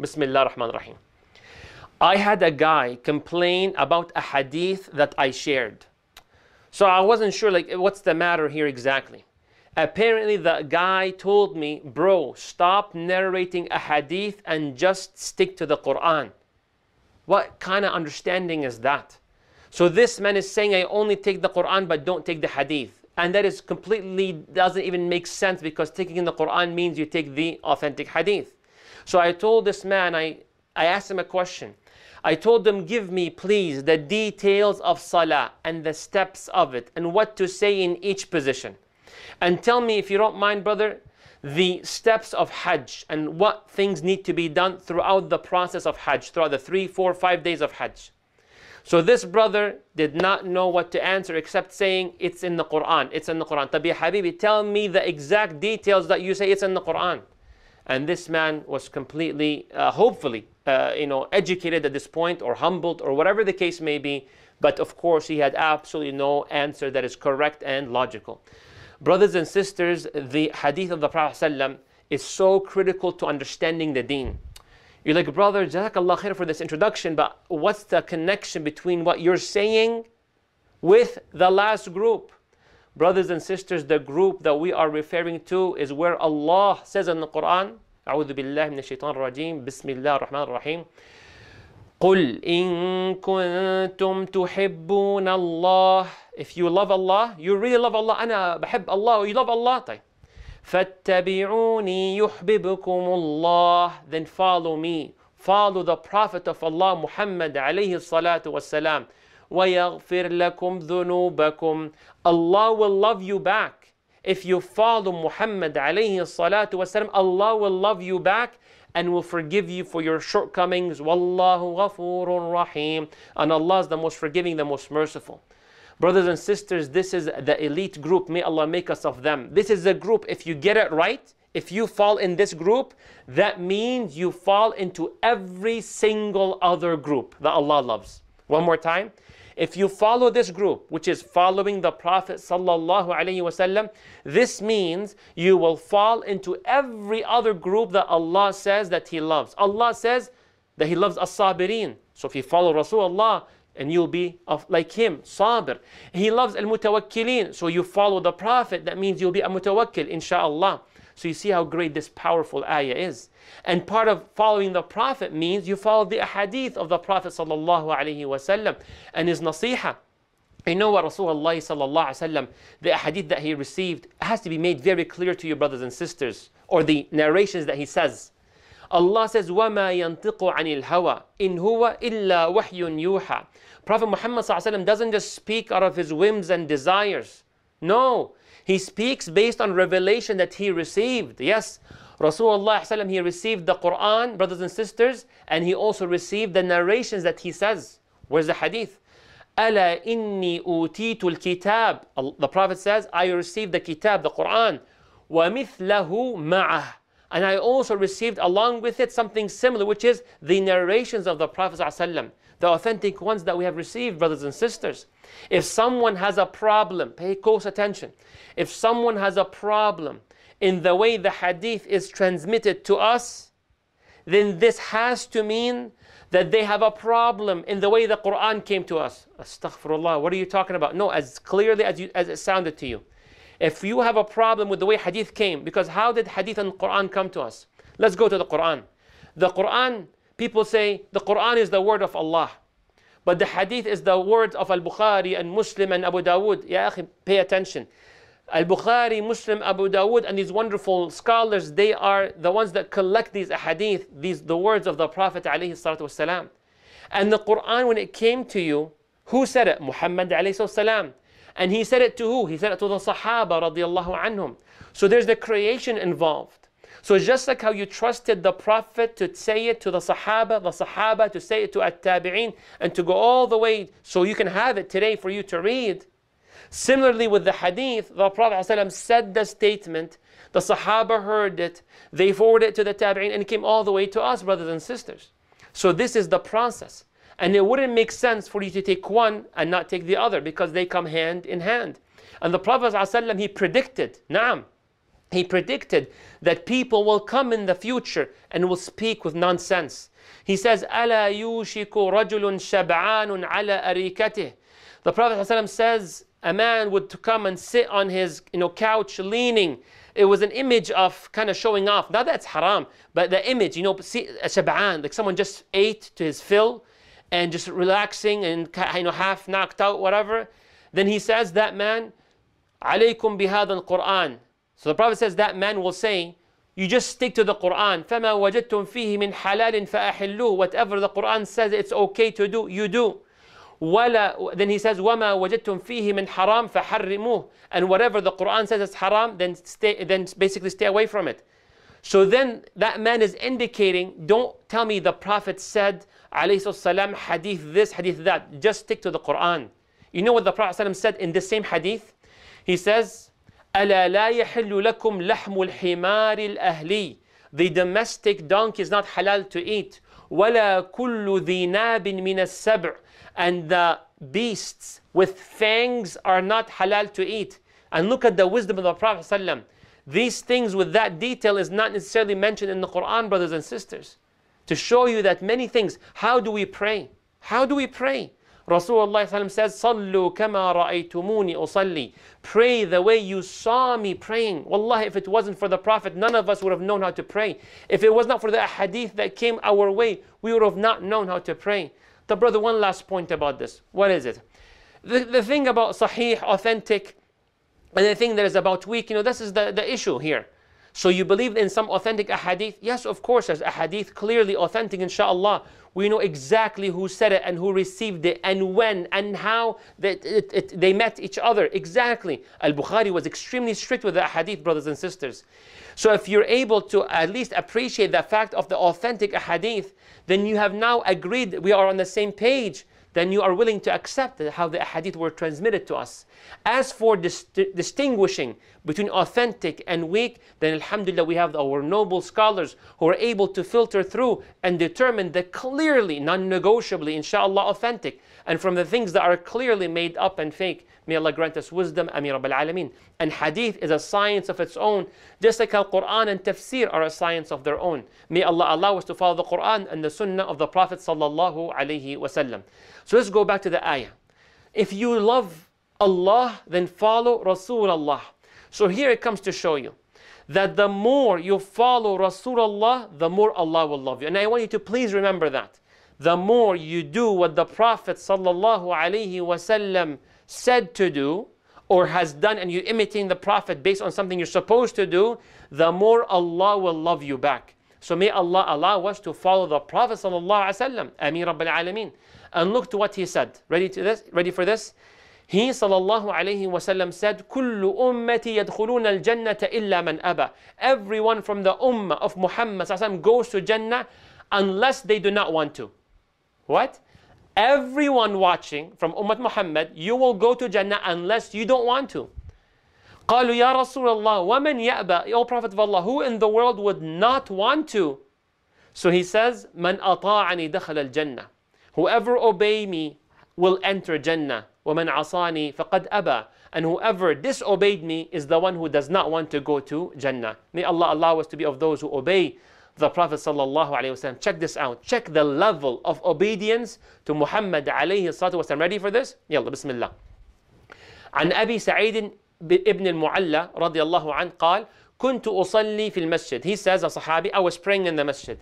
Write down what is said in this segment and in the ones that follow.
Bismillah ar-Rahman ar-Rahim. I had a guy complain about a hadith that I shared. So I wasn't sure like what's the matter here exactly. Apparently the guy told me, "Bro, stop narrating a hadith and just stick to the Quran." What kind of understanding is that? So this man is saying I only take the Quran but don't take the hadith. And that is completely doesn't even make sense because taking in the Quran means you take the authentic hadith. So I told this man, I, I asked him a question. I told him, give me please the details of salah and the steps of it and what to say in each position. And tell me, if you don't mind, brother, the steps of Hajj and what things need to be done throughout the process of Hajj, throughout the three, four, five days of Hajj. So this brother did not know what to answer except saying, it's in the Quran, it's in the Quran. Tabi Habibi, tell me the exact details that you say it's in the Quran. And this man was completely, uh, hopefully, uh, you know, educated at this point or humbled or whatever the case may be. But of course, he had absolutely no answer that is correct and logical. Brothers and sisters, the hadith of the Prophet is so critical to understanding the deen. You're like, brother, Jazakallah khair for this introduction, but what's the connection between what you're saying with the last group? Brothers and sisters, the group that we are referring to is where Allah says in the Quran, أعوذ بالله من الشيطان الرجيم. بسم الله الرحمن الرحيم. قل إن كنتم تحبون الله. If you love Allah, you really love Allah. أنا بحب الله you love Allah. طيب. فاتبعوني يحببكم الله. Then follow me. Follow the Prophet of Allah Muhammad عليه الصلاة والسلام. ويغفر لكم ذنوبكم. Allah will love you back. if you follow Muhammad alayhi salatu wasalam, Allah will love you back and will forgive you for your shortcomings. Wallahu ghafurun rahim. And Allah is the most forgiving, the most merciful. Brothers and sisters, this is the elite group. May Allah make us of them. This is the group, if you get it right, if you fall in this group, that means you fall into every single other group that Allah loves. One more time. If you follow this group, which is following the Prophet wasallam, this means you will fall into every other group that Allah says that He loves. Allah says that He loves as-sabirin. So if you follow Rasulullah, and you'll be like him, sabir. He loves al-mutawakkilin, so you follow the Prophet, that means you'll be a mutawakkil, inshallah. So you see how great this powerful ayah is. And part of following the Prophet means you follow the hadith of the Prophet sallallahu alaihi wasallam and his nasiha. You know what Rasulullah sallallahu alaihi wasallam, the hadith that he received has to be made very clear to you, brothers and sisters, or the narrations that he says. Allah says, وَمَا يَنطِقُ عَنِ الْهَوَى إِنْ هُوَ إِلَّا وَحْيٌ يُوحَى Prophet Muhammad ﷺ doesn't just speak out of his whims and desires. No. He speaks based on revelation that he received. Yes, Rasulullah he received the Quran, brothers and sisters, and he also received the narrations that he says. Where's the hadith? Ala inni utitul kitab. The Prophet says, I received the kitab, the Quran. Wa mithlahu ma'ah. And I also received along with it something similar, which is the narrations of the Prophet the authentic ones that we have received, brothers and sisters. If someone has a problem, pay close attention. If someone has a problem in the way the hadith is transmitted to us, then this has to mean that they have a problem in the way the Quran came to us. Astaghfirullah, what are you talking about? No, as clearly as, you, as it sounded to you. If you have a problem with the way hadith came, because how did hadith and Quran come to us? Let's go to the Quran. The Quran, people say the Quran is the word of Allah. But the hadith is the words of Al-Bukhari and Muslim and Abu Dawood. Ya akhi, pay attention. Al-Bukhari, Muslim, Abu Dawood and these wonderful scholars, they are the ones that collect these hadith, these the words of the Prophet wasalam. And the Quran, when it came to you, who said it? Muhammad salam. And he said it to who? He said it to the Sahaba radiallahu anhum. So there's the creation involved. So just like how you trusted the Prophet to say it to the Sahaba, the Sahaba to say it to At-Tabi'in, and to go all the way so you can have it today for you to read. Similarly with the Hadith, the Prophet ﷺ said the statement, the Sahaba heard it, they forwarded it to the Tabi'in, and it came all the way to us, brothers and sisters. So this is the process. And it wouldn't make sense for you to take one and not take the other because they come hand in hand. And the Prophet ﷺ, he predicted, Naam, he predicted that people will come in the future and will speak with nonsense. He says, ألا يوشك رجل شبعان على أريكته. The Prophet ﷺ says, a man would come and sit on his you know, couch leaning. It was an image of kind of showing off. Not that's haram, but the image, you know, see, a shab'an, like someone just ate to his fill and just relaxing and you know, half knocked out, whatever. Then he says, that man, عليكم بهذا القرآن. So the Prophet says that man will say, you just stick to the Quran. فَمَا وَجَدْتُمْ فِيهِ مِنْ حَلَالٍ فَأَحِلُّهُ Whatever the Quran says it's okay to do, you do. ولا, then he says, وَمَا وَجَدْتُمْ فِيهِ مِنْ حَرَامٍ فَحَرِّمُوهُ And whatever the Quran says is haram, then, stay, then basically stay away from it. So then that man is indicating, don't tell me the Prophet said, alayhi salam, hadith this, hadith that. Just stick to the Quran. You know what the Prophet said in this same hadith? He says, ألا لا يحل لكم لحم الحمار الأهلي The domestic donkey is not halal to eat ولا كل ذي ناب من السبع And the beasts with fangs are not halal to eat. And look at the wisdom of the Prophet ﷺ. These things with that detail is not necessarily mentioned in the Quran, brothers and sisters. To show you that many things, how do we pray? How do we pray? Rasulullah says, Sallu kama ra'aytumuni usalli. Pray the way you saw me praying. Wallah, if it wasn't for the Prophet, none of us would have known how to pray. If it was not for the hadith that came our way, we would have not known how to pray. The brother, one last point about this. What is it? The, the thing about sahih, authentic, and the thing that is about weak, you know, this is the, the issue here. So you believe in some authentic ahadith? Yes, of course, there's ahadith clearly authentic, inshallah. We know exactly who said it and who received it and when and how that it, it, they met each other. Exactly. Al-Bukhari was extremely strict with the hadith, brothers and sisters. So if you're able to at least appreciate the fact of the authentic hadith, then you have now agreed we are on the same page then you are willing to accept how the hadith were transmitted to us. As for dis distinguishing between authentic and weak, then alhamdulillah we have our noble scholars who are able to filter through and determine the clearly, non-negotiably, inshallah, authentic. And from the things that are clearly made up and fake, may Allah grant us wisdom, Ameen Rabbil Alameen. And hadith is a science of its own, just like Al-Quran and tafsir are a science of their own. May Allah allow us to follow the Quran and the sunnah of the Prophet sallallahu alaihi wasallam. So let's go back to the ayah. If you love Allah, then follow Rasulullah. So here it comes to show you that the more you follow Rasulullah, the more Allah will love you. And I want you to please remember that the more you do what the Prophet ﷺ said to do or has done, and you're imitating the Prophet based on something you're supposed to do, the more Allah will love you back. So may Allah allow us to follow the Prophet ﷺ, Ameen Rabbil Alameen, and look to what he said. Ready to this? Ready for this? He sallallahu alayhi wasallam said, "Kullu ummati yadkhuluna al-jannata illa man aba." Everyone from the ummah of Muhammad sallallahu goes to Jannah unless they do not want to. What? Everyone watching from Ummah Muhammad, you will go to Jannah unless you don't want to. قالوا يا رسول الله ومن يأبى O Prophet of Allah, who in the world would not want to? So he says, من أطاعني دخل الجنة. Whoever obey me will enter Jannah. وَمَنْ عَصَانِي فَقَدْ أَبَى And whoever disobeyed me is the one who does not want to go to Jannah. May Allah allow us to be of those who obey the Prophet sallallahu alaihi wasallam. Check this out. Check the level of obedience to Muhammad alayhi salatu wasallam. Ready for this? يلا بسم الله. عن أبي سعيد ابن المعلى رضي الله عنه قال كنت أصلي في المسجد. He says, a Sahabi, I was praying in the masjid.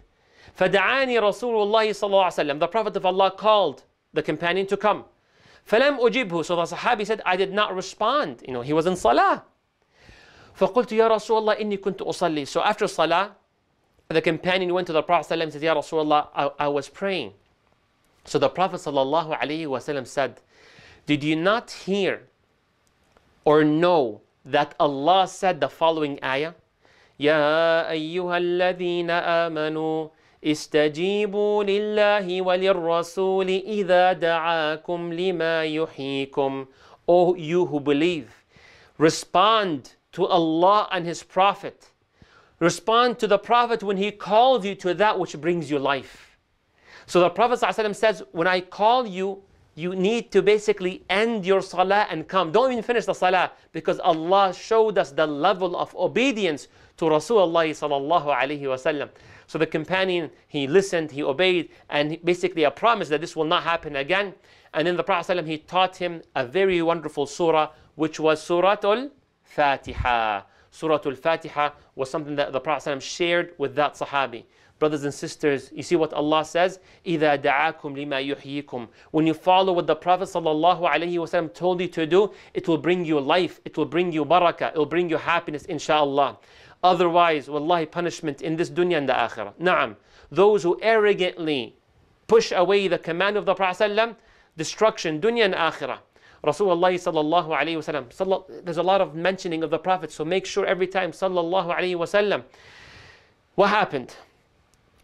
فدعاني رسول الله صلى الله عليه وسلم The Prophet of Allah called the companion to come. فلم أجبه So the Sahabi said, I did not respond. You know, he was in salah. فقلت يا رسول الله إني كنت أصلي. So after salah, the companion went to the Prophet and said, Ya Rasulullah, I, I was praying. So the Prophet ﷺ said, Did you not hear or know that Allah said the following ayah? يا أيها الذين آمنوا استجيبوا لله وللرسول إذا دعاكم لما يحييكم O you who believe, respond to Allah and His Prophet. Respond to the Prophet when he calls you to that which brings you life. So the Prophet ﷺ says, when I call you you need to basically end your salah and come. Don't even finish the salah because Allah showed us the level of obedience to Rasulullah sallallahu. So the companion, he listened, he obeyed, and basically a promise that this will not happen again. And then the Prophet ﷺ, he taught him a very wonderful surah, which was Surah Al-Fatiha. Surah Al-Fatiha was something that the Prophet shared with that Sahabi. Brothers and sisters, you see what Allah says? إِذَا دَعَاكُمْ لِمَا يُحْيِيكُمْ When you follow what the Prophet ﷺ told you to do, it will bring you life, it will bring you barakah, it will bring you happiness, inshallah. Otherwise, wallahi, punishment in this dunya and the akhirah. Naam. Those who arrogantly push away the command of the Prophet ﷺ, destruction, dunya and akhirah. Rasulullah sallallahu alayhi wasallam. There's a lot of mentioning of the Prophet, so make sure every time sallallahu alayhi wasallam. What happened?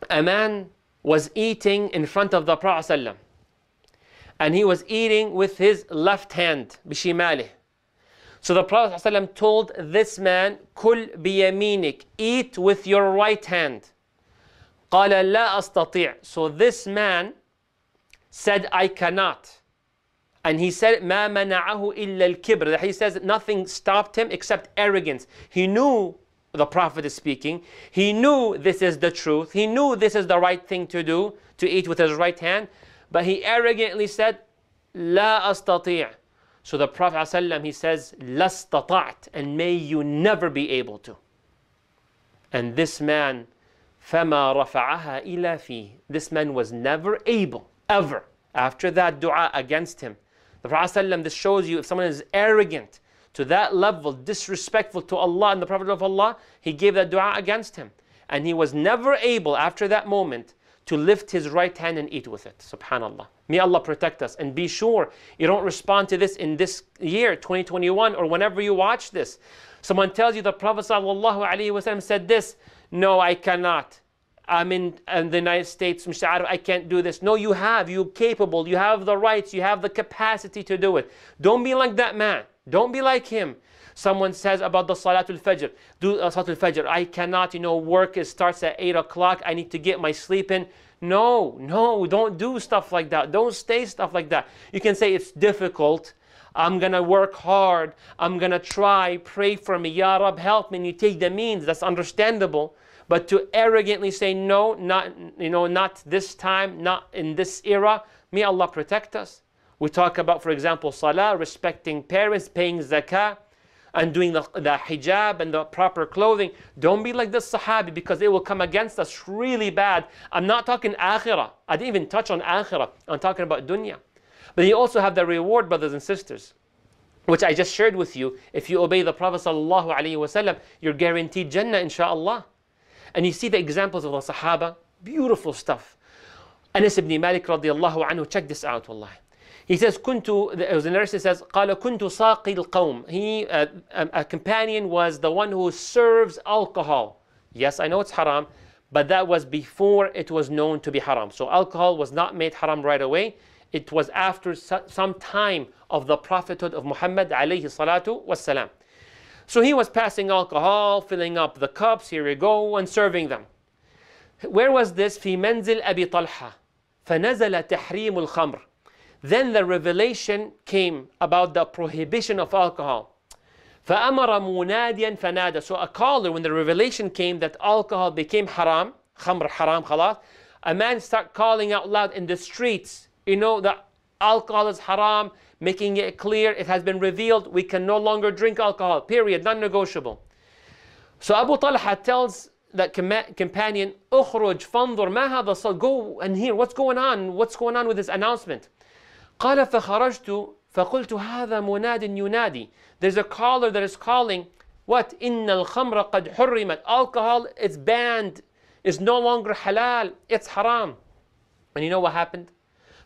a man was eating in front of the Prophet ﷺ, and he was eating with his left hand بشماله so the Prophet ﷺ told this man كل بيمينك eat with your right hand قال لا أستطيع so this man said I cannot and he said ما منعه إلا الكبر that he says nothing stopped him except arrogance he knew the Prophet is speaking. He knew this is the truth. He knew this is the right thing to do, to eat with his right hand. But he arrogantly said, La astati'. So the Prophet ﷺ, he says, Lastata'at, and may you never be able to. And this man, فَمَا رَفَعَهَا إِلَى فِيهِ This man was never able, ever, after that dua against him. the Prophet ﷺ, this shows you if someone is arrogant, to that level, disrespectful to Allah and the Prophet of Allah, he gave that dua against him. And he was never able, after that moment, to lift his right hand and eat with it. Subhanallah. May Allah protect us. And be sure you don't respond to this in this year, 2021, or whenever you watch this. Someone tells you the Prophet ﷺ said this. No, I cannot. I'm in, in the United States, I can't do this. No, you have. You're capable. You have the rights. You have the capacity to do it. Don't be like that man. Don't be like him. Someone says about the Salatul Fajr, do uh, Salatul Fajr, I cannot, you know, work it starts at 8 o'clock, I need to get my sleep in. No, no, don't do stuff like that. Don't stay stuff like that. You can say it's difficult. I'm gonna work hard. I'm gonna try. Pray for me. Ya Rab, help me. And you take the means. That's understandable. But to arrogantly say no, not you know, not this time, not in this era. May Allah protect us. We talk about, for example, salah, respecting parents, paying zakah, and doing the, the hijab and the proper clothing. Don't be like this Sahabi because it will come against us really bad. I'm not talking akhirah. I didn't even touch on akhirah. I'm talking about dunya. But you also have the reward, brothers and sisters, which I just shared with you. If you obey the Prophet ﷺ, you're guaranteed Jannah, inshaAllah. And you see the examples of the Sahaba, beautiful stuff. Anas ibn Malik radiallahu anhu, check this out, wallahi. He says, كنت, the nurse says, قال كنت ساقي القوم. He, uh, a, a companion was the one who serves alcohol. Yes, I know it's haram, but that was before it was known to be haram. So alcohol was not made haram right away. It was after some time of the prophethood of Muhammad alayhi salatu wasalam. So he was passing alcohol, filling up the cups, here we go, and serving them. Where was this? في منزل أبي طلحة فنزل تحريم الخمر then the revelation came about the prohibition of alcohol. فأمر مناديا فنادى. So a caller, when the revelation came that alcohol became haram, خمر haram خلاص, a man start calling out loud in the streets, you know, that alcohol is haram, making it clear, it has been revealed, we can no longer drink alcohol, period, non-negotiable. So Abu Talha tells that companion, اخرج فانظر ما هذا Go and hear what's going on, what's going on with this announcement. قال فخرجت فقلت هذا مناد ينادي There's a caller that is calling what إن الخمر قد حرمت Alcohol is banned It's no longer halal It's haram And you know what happened?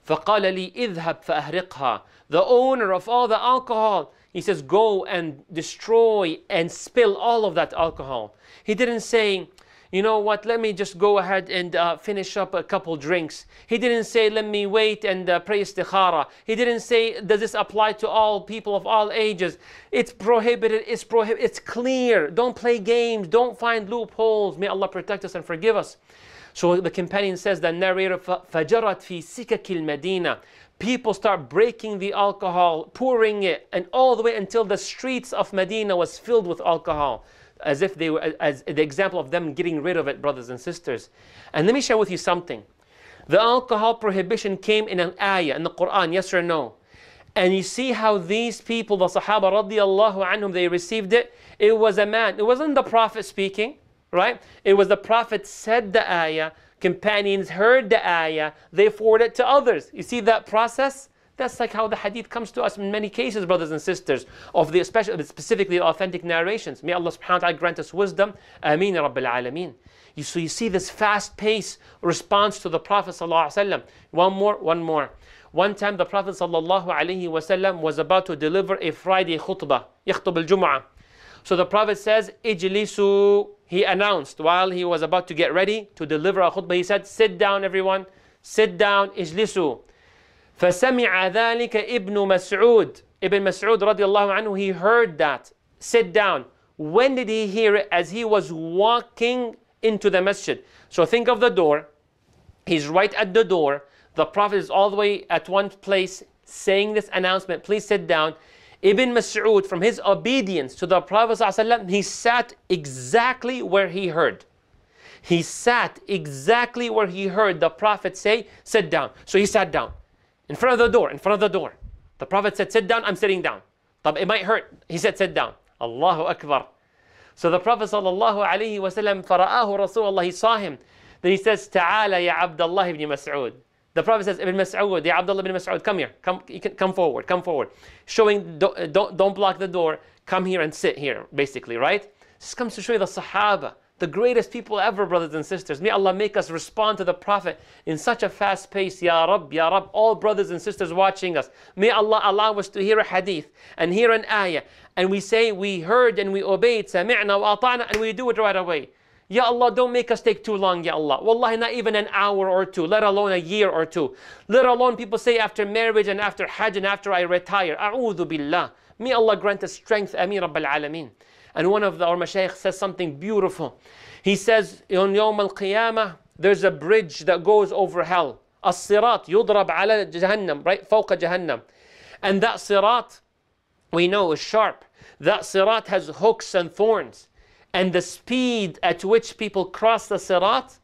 فقال لي اذهب فأهرقها The owner of all the alcohol He says go and destroy and spill all of that alcohol He didn't say you know what, let me just go ahead and uh, finish up a couple drinks. He didn't say, let me wait and uh, pray istikhara. He didn't say, does this apply to all people of all ages? It's prohibited, it's prohibited, it's clear. Don't play games, don't find loopholes. May Allah protect us and forgive us. So the companion says, the narrator, فَجَرَتْ فِي سِكَكِ الْمَدِينَةِ People start breaking the alcohol, pouring it, and all the way until the streets of Medina was filled with alcohol. As if they were, as the example of them getting rid of it, brothers and sisters. And let me share with you something. The alcohol prohibition came in an ayah in the Quran, yes or no? And you see how these people, the Sahaba radiallahu anhum, they received it. It was a man. It wasn't the Prophet speaking, right? It was the Prophet said the ayah Companions heard the ayah. They forwarded it to others. You see that process? That's like how the hadith comes to us in many cases, brothers and sisters, of the especially specifically authentic narrations. May Allah subhanahu wa ta'ala grant us wisdom. Ameen Rabbil Alameen. You, so you see this fast pace response to the Prophet ﷺ. One more, one more. One time the Prophet ﷺ was about to deliver a Friday khutbah, يخطب الجمعة. So the Prophet says, Ijlisu, he announced while he was about to get ready to deliver a khutbah, he said, sit down everyone, sit down, Ijlisu. فسمع ذلك ابن مسعود Ibn Mas'ud radiallahu anhu, he heard that. Sit down. When did he hear it? As he was walking into the masjid. So think of the door. He's right at the door. The Prophet is all the way at one place saying this announcement, please sit down. Ibn Mas'ud, from his obedience to the Prophet ﷺ, he sat exactly where he heard. He sat exactly where he heard the Prophet say, sit down. So he sat down in front of the door, in front of the door. The Prophet said, sit down, I'm sitting down. It might hurt. He said, sit down. Allahu Akbar. So the Prophet sallallahu alaihi wasallam, فرآه Rasulullah, he saw him. Then he says, تعالى يا عبد الله ibn Mas'ud. The Prophet says, Ibn Mas'ud, Ya Abdullah ibn Mas'ud, come here, come, you can, come forward, come forward. Showing, don't, don't, don't block the door, come here and sit here, basically, right? This comes to show you the Sahaba, the greatest people ever, brothers and sisters. May Allah make us respond to the Prophet in such a fast pace. Ya Rab, Ya Rab, all brothers and sisters watching us. May Allah allow us to hear a hadith and hear an ayah. And we say, we heard and we obeyed, sami'na wa ata'na, and we do it right away. Ya Allah, don't make us take too long, Ya Allah. Wallahi, not even an hour or two, let alone a year or two. Let alone people say after marriage and after Hajj and after I retire. A'udhu billah. May Allah grant us strength, Ameen Rabbil Alameen. And one of the, our Mashaykh says something beautiful. He says, on Yawm al Qiyamah, there's a bridge that goes over hell. الصراط يضرب ala جهنم right فوق جهنم and that sirat we know is sharp that sirat has hooks and thorns and the speed at which people cross the sirat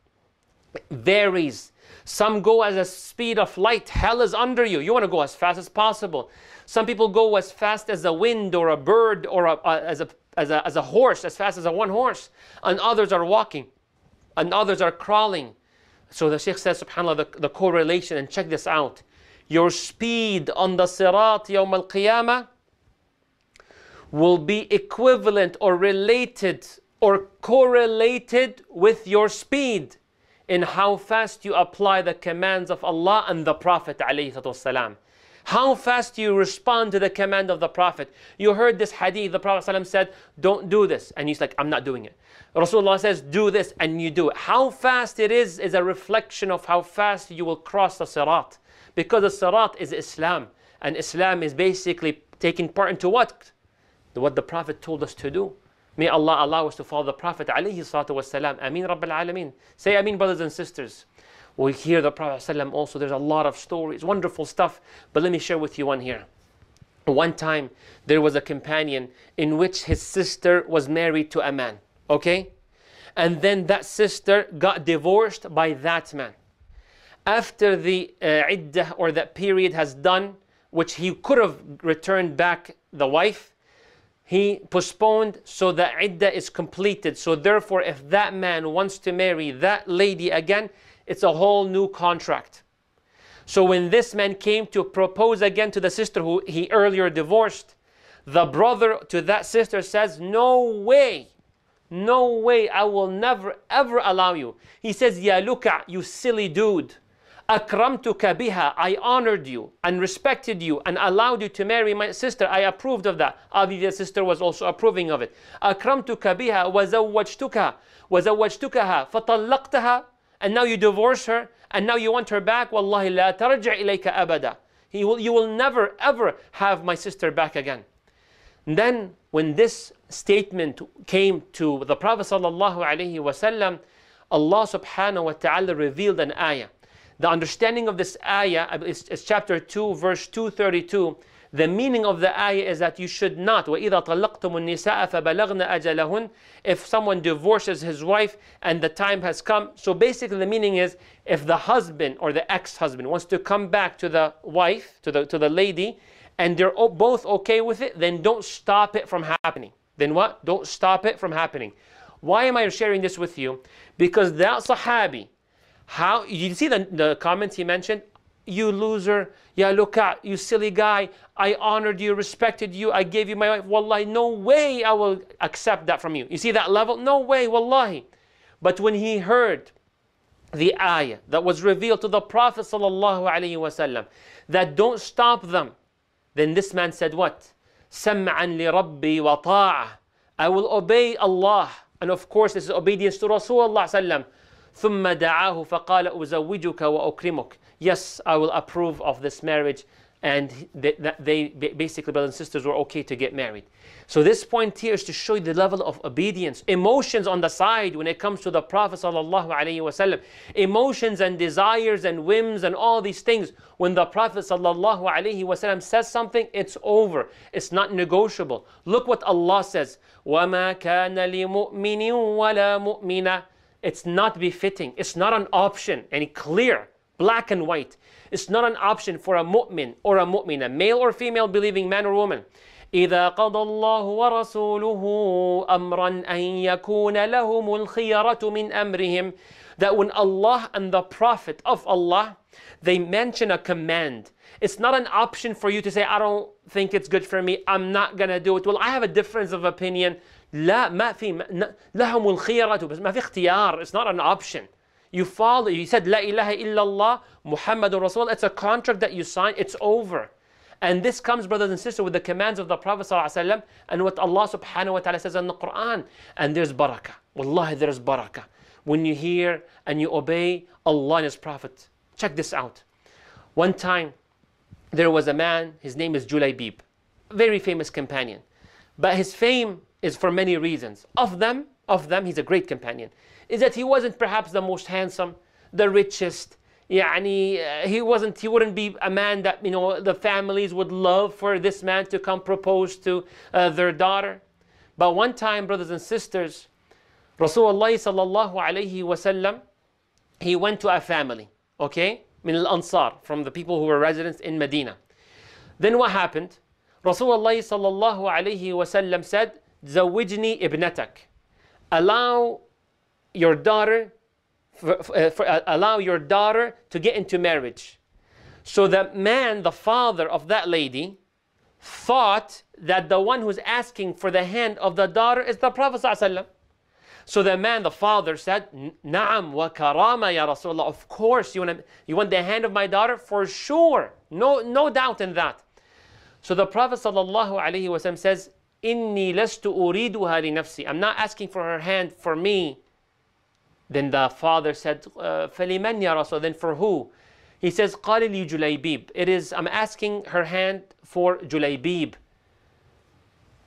varies. Some go at a speed of light. Hell is under you. You want to go as fast as possible. Some people go as fast as a wind or a bird or a, uh, as, a, as, a, as a horse, as fast as a one horse. And others are walking. And others are crawling. So the Sheikh says, subhanAllah, the, the correlation, and check this out. Your speed on the sirat, yawm al-qiyamah, will be equivalent or related or correlated with your speed in how fast you apply the commands of Allah and the Prophet ﷺ. How fast you respond to the command of the Prophet. You heard this hadith, the Prophet ﷺ said, don't do this. And he's like, I'm not doing it. Rasulullah says, do this, and you do it. How fast it is, is a reflection of how fast you will cross the sirat. Because the sirat is Islam. And Islam is basically taking part into what? What the Prophet told us to do. May Allah allow us to follow the Prophet alayhi salatu wasalam. Ameen Rabbil Alameen. Say Ameen brothers and sisters. We hear the Prophet also, there's a lot of stories, wonderful stuff. But let me share with you one here. One time there was a companion in which his sister was married to a man. Okay? And then that sister got divorced by that man. After the uh, iddah or that period has done, which he could have returned back the wife, he postponed so the iddah is completed. So therefore, if that man wants to marry that lady again, it's a whole new contract. So when this man came to propose again to the sister who he earlier divorced, the brother to that sister says, No way, no way, I will never ever allow you. He says, Ya Luka, you silly dude. Akramtuka biha, I honored you and respected you and allowed you to marry my sister. I approved of that. The sister was also approving of it. Wa zawwajtuka wa zawwajtukaha fatallaqtaha and now you divorce her and now you want her back. Wallahi la tarja' ilayka abada. He will, you will never ever have my sister back again. And then when this statement came to the Prophet sallallahu alaihi wasallam, Allah subhanahu wa ta'ala revealed an ayah. The understanding of this ayah is, is chapter 2, verse 232. The meaning of the ayah is that you should not. وَإِذَا طَلَّقْتُمُ النِّسَاءَ فَبَلَغْنَ أَجَلَهُنْ If someone divorces his wife and the time has come. So basically the meaning is if the husband or the ex-husband wants to come back to the wife, to the, to the lady, and they're both okay with it, then don't stop it from happening. Then what? Don't stop it from happening. Why am I sharing this with you? Because that Sahabi, how you see the, the comments he mentioned? You loser, yeah, look at you silly guy. I honored you, respected you, I gave you my wife. Wallahi, no way I will accept that from you. You see that level? No way, wallahi. But when he heard the ayah that was revealed to the Prophet wasallam that don't stop them, then this man said what? سمعا لربي وطاعة. I will obey Allah. And of course, this is obedience to Rasulullah sallam. ثم دعاه فقال أزوجك وأكرمك. Yes, I will approve of this marriage. And they, they basically, brothers and sisters, were okay to get married. So this point here is to show you the level of obedience. Emotions on the side when it comes to the Prophet ﷺ. Emotions and desires and whims and all these things. When the Prophet ﷺ says something, it's over. It's not negotiable. Look what Allah says. وَمَا كَانَ لِمُؤْمِنٍ وَلَا مُؤْمِنَةٍ It's not befitting. It's not an option. And clear, black and white. It's not an option for a mu'min or a mu'mina, male or female believing man or woman. إذا قضى الله ورسوله أمرا أن يكون لهم الخيرة من أمرهم that when Allah and the Prophet of Allah they mention a command it's not an option for you to say I don't think it's good for me I'm not gonna do it well I have a difference of opinion لا ما في لهم الخيرة بس ما في اختيار it's not an option you follow you said لا إله إلا الله محمد رسول it's a contract that you sign it's over and this comes, brothers and sisters, with the commands of the Prophet ﷺ and what Allah subhanahu wa ta'ala says in the Quran. And there's barakah. Wallahi, there's barakah. When you hear and you obey Allah and His Prophet. Check this out. One time, there was a man, his name is Julaybib, very famous companion. But his fame is for many reasons. Of them, of them, he's a great companion, is that he wasn't perhaps the most handsome, the richest, يعني uh, he wasn't he wouldn't be a man that you know the families would love for this man to come propose to uh, their daughter but one time brothers and sisters Rasulullah sallallahu alayhi wasallam he went to a family okay min al-ansar from the people who were residents in Medina then what happened Rasulullah sallallahu alayhi wasallam said زوجني ابنتك allow your daughter for, uh, for, uh, allow your daughter to get into marriage. So the man, the father of that lady, thought that the one who's asking for the hand of the daughter is the Prophet ﷺ. So the man, the father said, Na'am wa karama ya Rasulullah. Of course, you want, you want the hand of my daughter? For sure. No, no doubt in that. So the Prophet ﷺ says, Inni lastu uriduha li nafsi. I'm not asking for her hand for me. Then the father said, فَلِمَنْ يَا رَسُولَ Then for who? He says, قَالِ لِي جُلَيْبِيب It is, I'm asking her hand for Julaybib.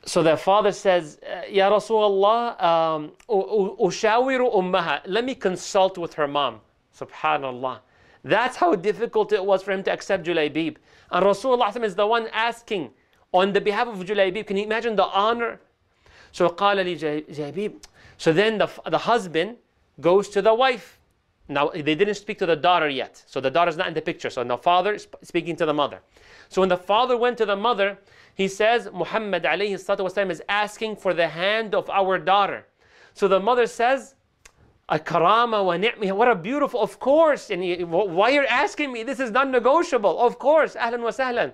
So the father says, Ya Rasulullah, um, ushawiru ummaha. Let me consult with her mom. Subhanallah. That's how difficult it was for him to accept Julaybib. And Rasulullah is the one asking on the behalf of Julaybib. Can you imagine the honor? So قال لي جلايبيب. So then the, the husband, goes to the wife. Now, they didn't speak to the daughter yet. So the daughter's not in the picture. So the father is speaking to the mother. So when the father went to the mother, he says, Muhammad alayhi salatu is asking for the hand of our daughter. So the mother says, a karama wa ni'mi. What a beautiful, of course. And he, why you're asking me? This is non-negotiable. Of course. Ahlan wa sahlan.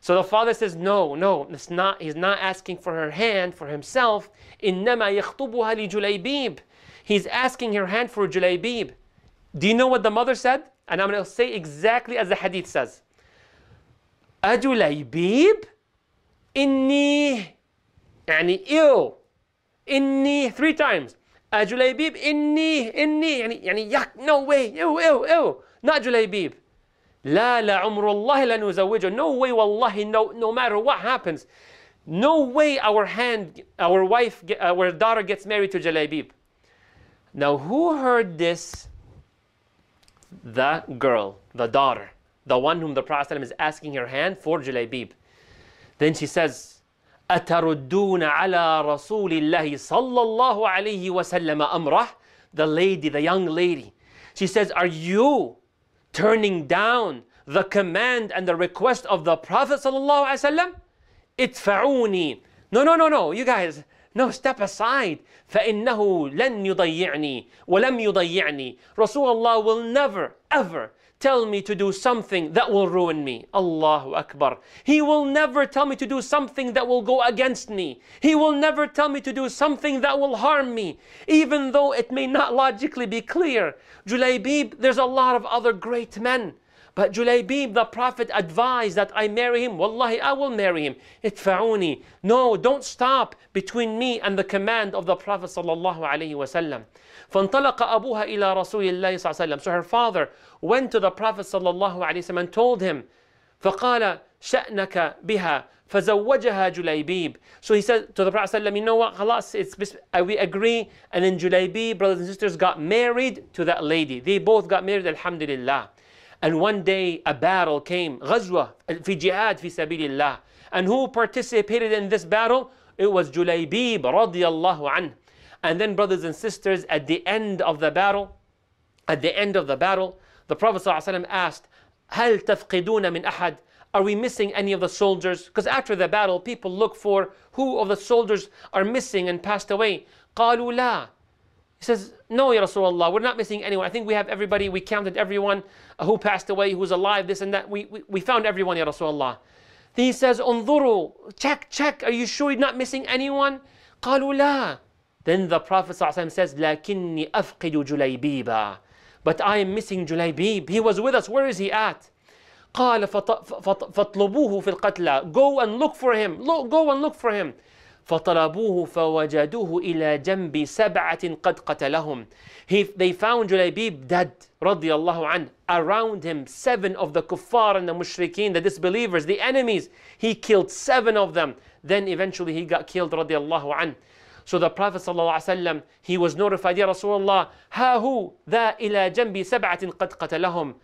So the father says, no, no, it's not, he's not asking for her hand for himself. إِنَّمَا يَخْطُبُهَا لِجُلَيْبِيبٍ He's asking her hand for Julaybib. Do you know what the mother said? And I'm going to say exactly as the hadith says. أجليبيب إني يعني ew إني three times أجليبيب إني إني يعني يعني yuck no way ew ew ew not جليبيب La la umrullah lanuzawiju. No way, والله no, no matter what happens. No way our hand, our wife, our daughter gets married to Julaybib. Now, who heard this? The girl, the daughter, the one whom the Prophet is asking her hand for Julaybib. Then she says, أتردون على رسول الله صلى الله عليه وسلم أمره The lady, the young lady. She says, are you turning down the command and the request of the Prophet صلى الله عليه وسلم? ادفعوني. No, no, no, no. You guys, no, step aside. فإنه لن يضيعني ولم يضيعني. Rasulullah will never, ever tell me to do something that will ruin me. Allahu Akbar. He will never tell me to do something that will go against me. He will never tell me to do something that will harm me, even though it may not logically be clear. Julaybib, there's a lot of other great men. But Julaybib, the Prophet advised that I marry him. Wallahi, I will marry him. Itfa'uni. No, don't stop between me and the command of the Prophet sallallahu alaihi wasallam. فانطلق أبوها إلى رسول الله صلى الله عليه وسلم. So her father went to the Prophet صلى الله عليه وسلم and told him فقال شأنك بها فزوجها جليبيب. So he said to the Prophet ﷺ, you know what, خلاص, it's, we agree. And then Julaybib, brothers and sisters, got married to that lady. They both got married, alhamdulillah. And one day a battle came, غزوة, في جهاد في سبيل الله. And who participated in this battle? It was Julaybib radiallahu anhu. And then, brothers and sisters, at the end of the battle, at the end of the battle, the Prophet ﷺ asked, هل تفقدون من أحد? Are we missing any of the soldiers? Because after the battle, people look for who of the soldiers are missing and passed away. قالوا لا. He says, No, Ya Rasulullah, we're not missing anyone. I think we have everybody, we counted everyone who passed away, who's alive, this and that. We, we, we found everyone, Ya Rasulullah. Then he says, انظروا, check, check, are you sure you're not missing anyone? قالوا لا. Then the Prophet ﷺ says, لكني أفقد جليبيبا. But I am missing Julaybib. He was with us. Where is he at? قال فاطلبوه في القتلى. Go and look for him. Look, go and look for him. فطلبوه فوجدوه إلى جنب سبعة قد قتلهم. He, they found Julaybib dead, رضي الله عنه. Around him, seven of the kuffar and the mushrikeen, the disbelievers, the enemies. He killed seven of them. Then eventually he got killed, رضي الله عنه. So the Prophet ﷺ, he was notified, Ya Rasulullah, ها هو ذا إلى جنب سبعة قد قتلهم.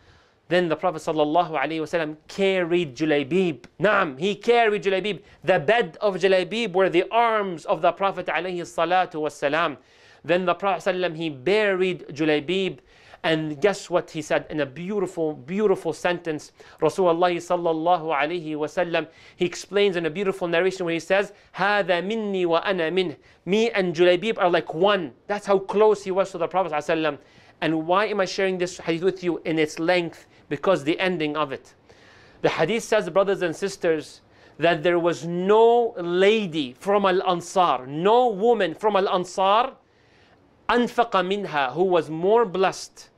Then the Prophet ﷺ carried Julaybib. Naam, he carried Julaybib. The bed of Julaybib were the arms of the Prophet ﷺ. Then the Prophet ﷺ, he buried Julaybib and guess what he said in a beautiful, beautiful sentence? Rasulullah sallallahu alayhi wasallam, he explains in a beautiful narration where he says, هذا مني وأنا منه. Me and Julaybib are like one. That's how close he was to the Prophet sallallahu And why am I sharing this hadith with you in its length? because the ending of it. The hadith says, brothers and sisters, that there was no lady from Al Ansar, no woman from Al Ansar, anfaqa minha, who was more blessed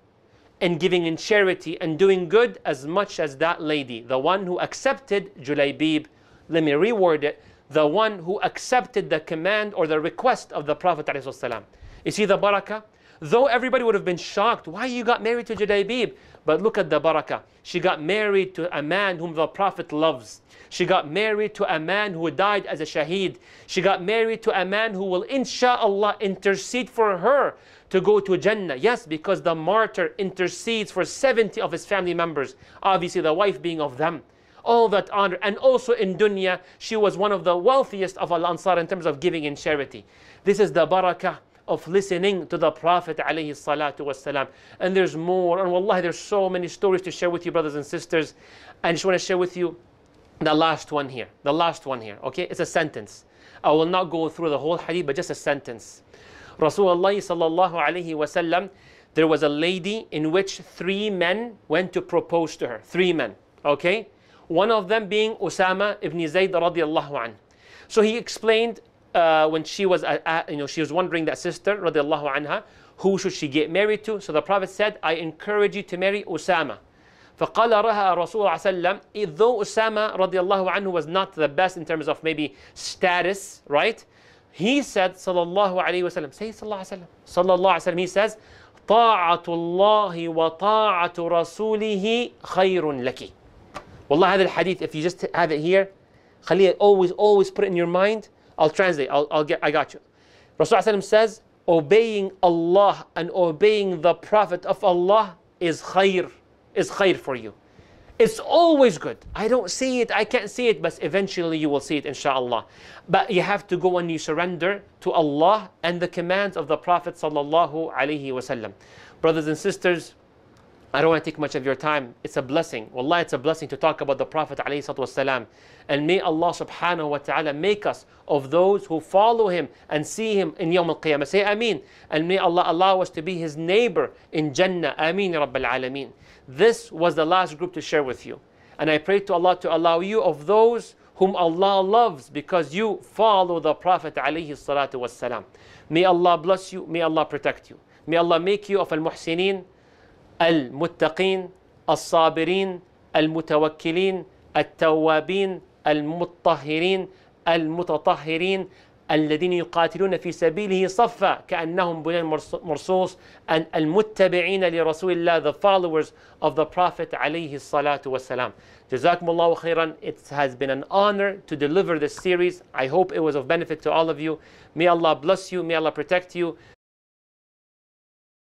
in giving in charity and doing good as much as that lady, the one who accepted Julaybib. Let me reword it the one who accepted the command or the request of the Prophet. ﷺ. You see the barakah? Though everybody would have been shocked, why you got married to Julaybib? But look at the barakah. She got married to a man whom the Prophet loves. She got married to a man who died as a shaheed. She got married to a man who will, insha'Allah, intercede for her to go to Jannah. Yes, because the martyr intercedes for 70 of his family members, obviously the wife being of them. All that honor. And also in dunya, she was one of the wealthiest of Al Ansar in terms of giving in charity. This is the barakah of listening to the Prophet alayhi. And there's more. And wallahi, there's so many stories to share with you, brothers and sisters. I just want to share with you the last one here. The last one here. Okay? It's a sentence. I will not go through the whole hadith, but just a sentence. Rasulullah there was a lady in which three men went to propose to her. Three men, okay? One of them being Usama ibn Zayd radiallahu anhu. So he explained uh, when she was, uh, uh, you know, she was wondering that sister radiallahu anha, who should she get married to? So the Prophet said, I encourage you to marry Usama. فقال رها رسول الله صلى الله though Usama radiallahu anhu was not the best in terms of maybe status, right? He said, sallallahu alayhi wasallam, say sallallahu alayhi wasallam, sallallahu alayhi wasallam, he says, طاعة الله وطاعة رسوله خير لك. Wallah, هذا الحديث, if you just have it here, خليه always, always put it in your mind. I'll translate, I'll, I'll get, I got you. Rasulullah says, obeying Allah and obeying the Prophet of Allah is khair, is khair for you. It's always good. I don't see it, I can't see it, but eventually you will see it, inshallah. But you have to go and you surrender to Allah and the commands of the Prophet sallallahu alaihi wasallam. Brothers and sisters, I don't want to take much of your time. It's a blessing. Wallah, it's a blessing to talk about the Prophet ﷺ. And may Allah subhanahu wa ta'ala make us of those who follow him and see him in Yawm al-Qiyamah. Say Ameen. And may Allah allow us to be his neighbor in Jannah. Ameen Rabbil Alameen. This was the last group to share with you. And I pray to Allah to allow you of those whom Allah loves because you follow the Prophet alayhi salatu. May Allah bless you. May Allah protect you. May Allah make you of al-muhsinin المتقين الصابرين المتوكلين التوابين المطهرين المتطهرين الذين يقاتلون في سبيله صفا كأنهم بنيان مرصوص and المتبعين لرسول الله the followers of the Prophet عليه الصلاة والسلام. جزاكم الله خيرا. It has been an honor to deliver this series. I hope it was of benefit to all of you. May Allah bless you. May Allah protect you.